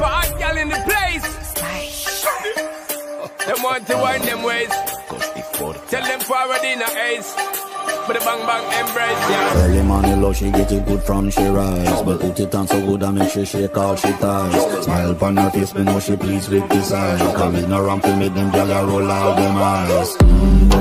for hot gal in the place. Them want to wind them ways. Tell them forward in a ace. But the bang bang embrace, yeah. Early morning love, she get it good from she rise But put it on so good I make she shake all she ties Smile upon her face, me know she pleased with this eye Come around to make them gyal roll out them eyes mm,